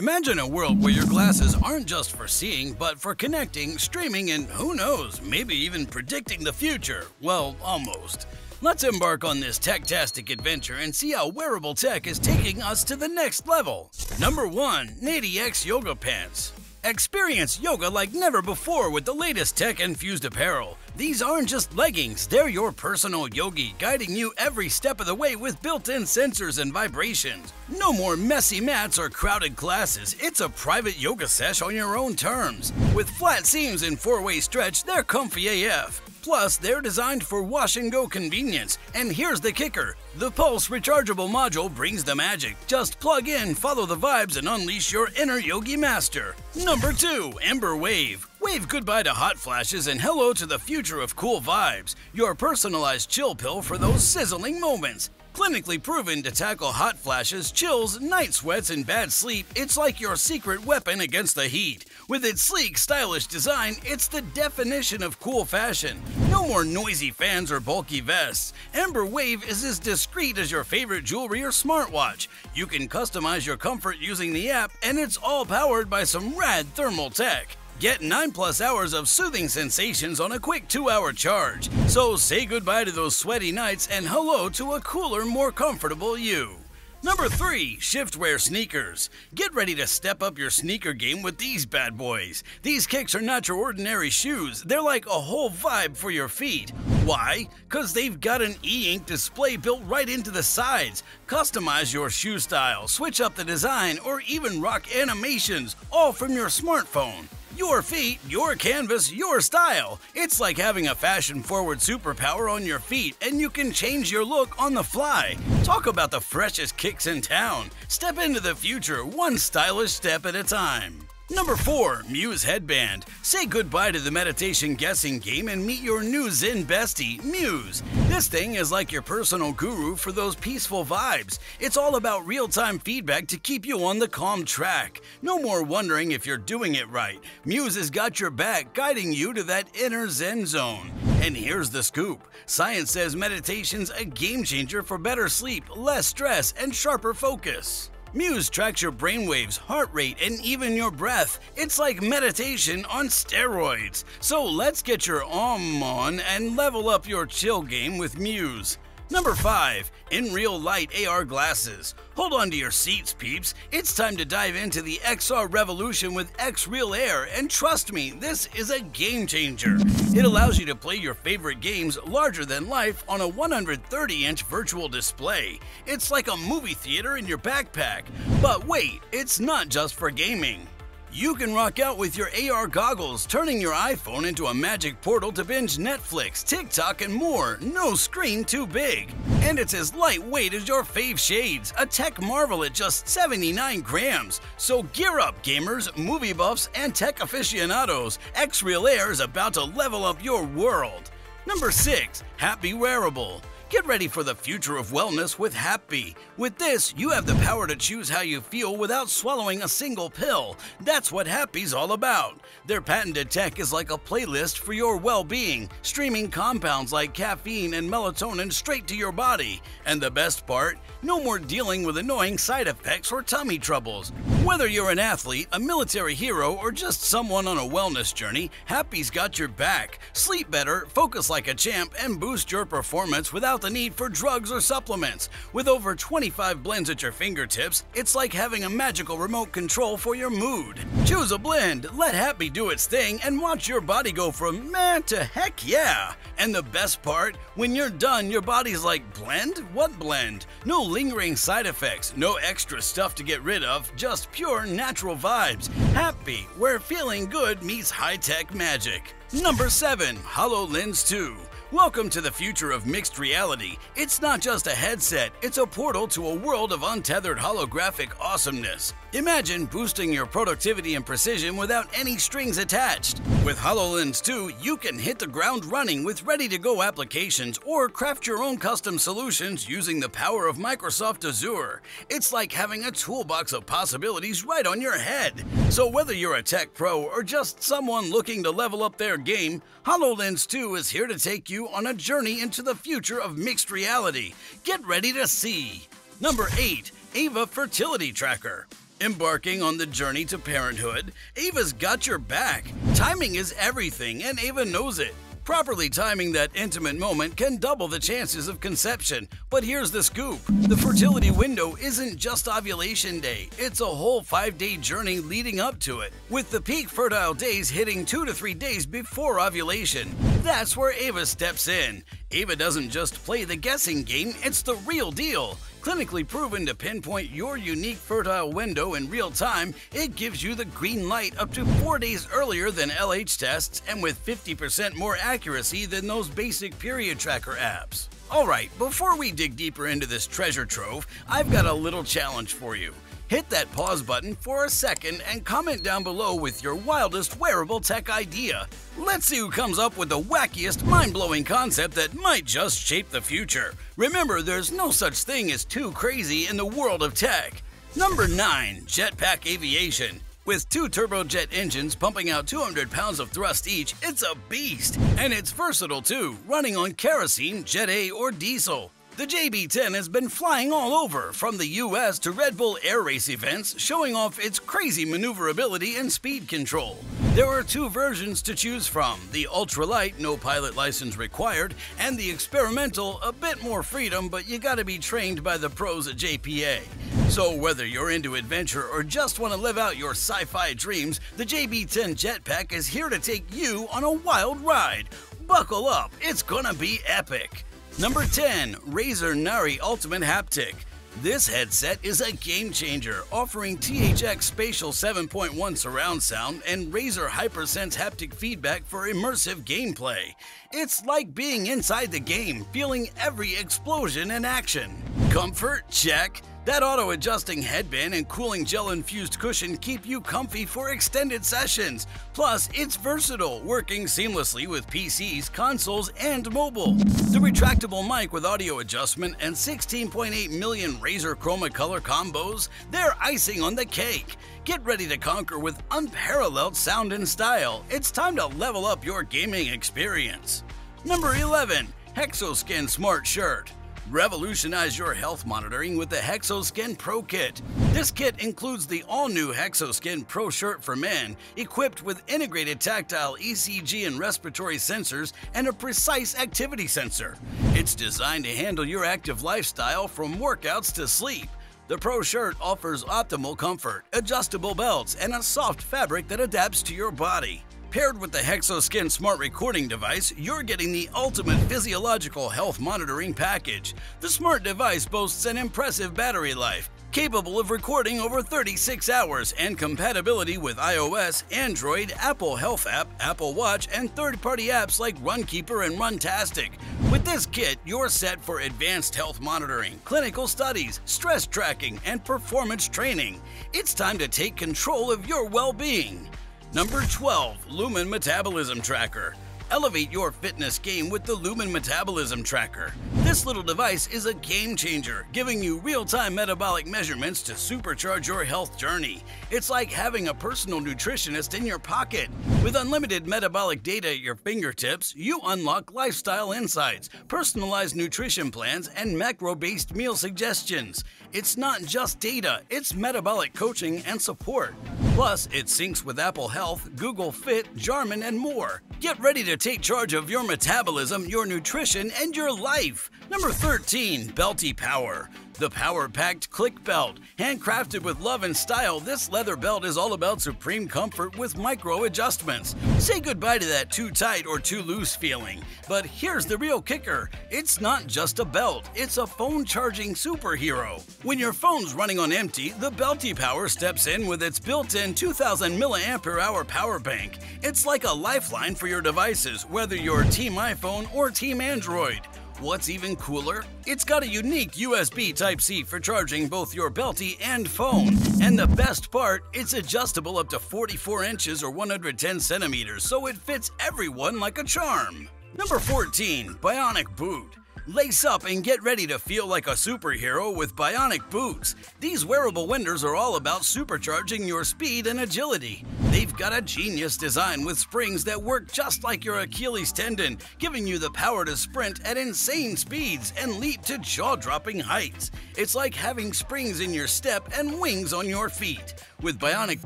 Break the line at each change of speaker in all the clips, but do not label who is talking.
Imagine a world where your glasses aren't just for seeing, but for connecting, streaming, and who knows, maybe even predicting the future. Well, almost. Let's embark on this tech-tastic adventure and see how wearable tech is taking us to the next level. Number 1. Nadi X Yoga Pants Experience yoga like never before with the latest tech-infused apparel. These aren't just leggings, they're your personal yogi, guiding you every step of the way with built-in sensors and vibrations. No more messy mats or crowded classes, it's a private yoga sesh on your own terms. With flat seams and four-way stretch, they're comfy AF. Plus, they're designed for wash and go convenience. And here's the kicker the Pulse rechargeable module brings the magic. Just plug in, follow the vibes, and unleash your inner yogi master. Number 2 Embr Wave. Wave goodbye to hot flashes and hello to the future of cool vibes. Your personalized chill pill for those sizzling moments. Clinically proven to tackle hot flashes, chills, night sweats, and bad sleep, it's like your secret weapon against the heat. With its sleek, stylish design, it's the definition of cool fashion. No more noisy fans or bulky vests. Embr Wave is as discreet as your favorite jewelry or smartwatch. You can customize your comfort using the app, and it's all powered by some rad thermal tech. Get 9 plus hours of soothing sensations on a quick 2 hour charge. So say goodbye to those sweaty nights and hello to a cooler, more comfortable you. Number 3. Shiftwear Sneakers. Get ready to step up your sneaker game with these bad boys. These kicks are not your ordinary shoes, they're like a whole vibe for your feet. Why? Because they've got an e ink display built right into the sides. Customize your shoe style, switch up the design, or even rock animations, all from your smartphone. Your feet, your canvas, your style. It's like having a fashion forward superpower on your feet, and you can change your look on the fly. Talk about the freshest kicks in town. Step into the future one stylish step at a time. Number 4. Muse Headband. Say goodbye to the meditation guessing game and meet your new Zen bestie, Muse. This thing is like your personal guru for those peaceful vibes. It's all about real time feedback to keep you on the calm track. No more wondering if you're doing it right. Muse has got your back, guiding you to that inner Zen zone. And here's the scoop science says meditation's a game changer for better sleep, less stress, and sharper focus. Muse tracks your brainwaves, heart rate, and even your breath. It's like meditation on steroids. So let's get your om on and level up your chill game with Muse. Number 5. Nreal Light AR Glasses. Hold on to your seats, peeps. It's time to dive into the XR revolution with Xreal Air, and trust me, this is a game changer. It allows you to play your favorite games larger than life on a 130 inch virtual display. It's like a movie theater in your backpack. But wait, it's not just for gaming. You can rock out with your AR goggles, turning your iPhone into a magic portal to binge Netflix, TikTok, and more. No screen too big. And it's as lightweight as your fave shades, a tech marvel at just 79 grams. So gear up, gamers, movie buffs, and tech aficionados. Xreal Air is about to level up your world. Number 6. Hapbee Wearable. Get ready for the future of wellness with Hapbee. With this, you have the power to choose how you feel without swallowing a single pill. That's what Hapbee's all about. Their patented tech is like a playlist for your well being, streaming compounds like caffeine and melatonin straight to your body. And the best part? No more dealing with annoying side effects or tummy troubles. Whether you're an athlete, a military hero, or just someone on a wellness journey, Hapbee's got your back. Sleep better, focus like a champ, and boost your performance without the need for drugs or supplements. With over 25 blends at your fingertips, it's like having a magical remote control for your mood. Choose a blend, let Hapbee do its thing, and watch your body go from man to heck yeah. And the best part, when you're done, your body's like, blend? What blend? No lingering side effects, no extra stuff to get rid of, just pure natural vibes. Hapbee, where feeling good meets high tech magic. Number 7. HoloLens 2. Welcome to the future of mixed reality. It's not just a headset, it's a portal to a world of untethered holographic awesomeness. Imagine boosting your productivity and precision without any strings attached. With HoloLens 2, you can hit the ground running with ready to go applications or craft your own custom solutions using the power of Microsoft Azure. It's like having a toolbox of possibilities right on your head. So, whether you're a tech pro or just someone looking to level up their game, HoloLens 2 is here to take you on a journey into the future of mixed reality. Get ready to see. Number 8. Ava Fertility Tracker. Embarking on the journey to parenthood, Ava's got your back. Timing is everything, and Ava knows it. Properly timing that intimate moment can double the chances of conception. But here's the scoop the fertility window isn't just ovulation day, it's a whole five day journey leading up to it, with the peak fertile days hitting two to three days before ovulation. That's where Ava steps in. Ava doesn't just play the guessing game, it's the real deal. Clinically proven to pinpoint your unique fertile window in real time, it gives you the green light up to four days earlier than LH tests and with 50% more accuracy than those basic period tracker apps. Alright, before we dig deeper into this treasure trove, I've got a little challenge for you. Hit that pause button for a second and comment down below with your wildest wearable tech idea. Let's see who comes up with the wackiest, mind blowing concept that might just shape the future. Remember, there's no such thing as too crazy in the world of tech. Number 9 Jetpack Aviation. With two turbojet engines pumping out 200 pounds of thrust each, it's a beast. And it's versatile too, running on kerosene, Jet A, or diesel. The JB10 has been flying all over, from the US to Red Bull air race events, showing off its crazy maneuverability and speed control. There are two versions to choose from the ultralight, no pilot license required, and the experimental, a bit more freedom, but you gotta be trained by the pros at JPA. So, whether you're into adventure or just want to live out your sci fi dreams, the JB10 Jetpack is here to take you on a wild ride. Buckle up, it's gonna be epic. Number 10 Razer Nari Ultimate Haptic. This headset is a game changer, offering THX Spatial 7.1 surround sound and Razer HyperSense haptic feedback for immersive gameplay. It's like being inside the game, feeling every explosion and action. Comfort? Check. That auto adjusting headband and cooling gel infused cushion keep you comfy for extended sessions. Plus, it's versatile, working seamlessly with PCs, consoles, and mobile. The retractable mic with audio adjustment and 16.8 million Razer Chroma color combos, they're icing on the cake. Get ready to conquer with unparalleled sound and style. It's time to level up your gaming experience. Number 11 Hexoskin Smart Shirt. Revolutionize your health monitoring with the Hexoskin Pro Kit. This kit includes the all-new Hexoskin Pro Shirt for men, equipped with integrated tactile ECG and respiratory sensors and a precise activity sensor. It's designed to handle your active lifestyle from workouts to sleep. The Pro Shirt offers optimal comfort, adjustable belts, and a soft fabric that adapts to your body. Paired with the Hexoskin smart recording device, you're getting the ultimate physiological health monitoring package. The smart device boasts an impressive battery life, capable of recording over 36 hours and compatibility with iOS, Android, Apple Health app, Apple Watch, and third-party apps like Runkeeper and Runtastic. With this kit, you're set for advanced health monitoring, clinical studies, stress tracking, and performance training. It's time to take control of your well-being. Number 12 Lumen Metabolism Tracker. Elevate your fitness game with the Lumen Metabolism Tracker. This little device is a game changer, giving you real time metabolic measurements to supercharge your health journey. It's like having a personal nutritionist in your pocket. With unlimited metabolic data at your fingertips, you unlock lifestyle insights, personalized nutrition plans, and macro based meal suggestions. It's not just data, it's metabolic coaching and support. Plus, it syncs with Apple Health, Google Fit, Garmin, and more. Get ready to take charge of your metabolism, your nutrition, and your life. Number 13, Belty Power. The power packed click belt. Handcrafted with love and style, this leather belt is all about supreme comfort with micro adjustments. Say goodbye to that too tight or too loose feeling. But here's the real kicker it's not just a belt, it's a phone charging superhero. When your phone's running on empty, the Belty Power steps in with its built in 2000 mAh power bank. It's like a lifeline for your devices, whether you're Team iPhone or Team Android. What's even cooler? It's got a unique USB Type C for charging both your Belty and phone. And the best part, it's adjustable up to 44 inches or 110 centimeters, so it fits everyone like a charm. Number 14 Bionic Boot. Lace up and get ready to feel like a superhero with Bionic Boots. These wearable winders are all about supercharging your speed and agility. They've got a genius design with springs that work just like your Achilles tendon, giving you the power to sprint at insane speeds and leap to jaw dropping heights. It's like having springs in your step and wings on your feet. With Bionic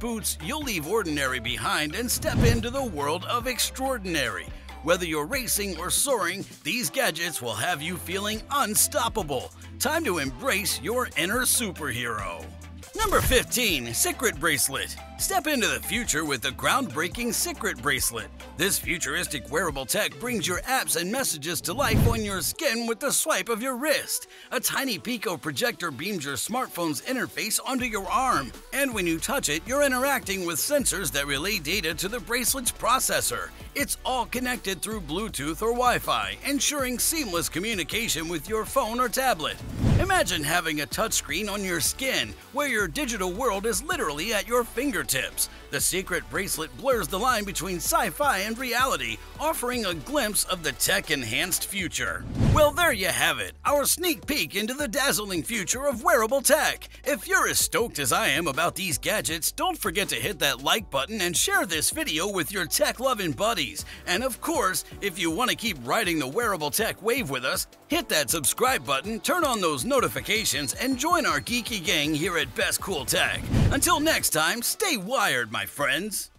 Boots, you'll leave ordinary behind and step into the world of extraordinary. Whether you're racing or soaring, these gadgets will have you feeling unstoppable. Time to embrace your inner superhero. Number 15, Cicret Bracelet. Step into the future with the groundbreaking Cicret Bracelet. This futuristic wearable tech brings your apps and messages to life on your skin with the swipe of your wrist. A tiny Pico projector beams your smartphone's interface onto your arm, and when you touch it, you're interacting with sensors that relay data to the bracelet's processor. It's all connected through Bluetooth or Wi Fi, ensuring seamless communication with your phone or tablet. Imagine having a touchscreen on your skin, where your digital world is literally at your fingertips. The Cicret bracelet blurs the line between sci fi and reality, offering a glimpse of the tech enhanced future. Well, there you have it, our sneak peek into the dazzling future of wearable tech. If you're as stoked as I am about these gadgets, don't forget to hit that like button and share this video with your tech loving buddies. And of course, if you want to keep riding the wearable tech wave with us, hit that subscribe button, turn on those notifications, and join our geeky gang here at Best Cool Tech. Until next time, stay wired, my friends.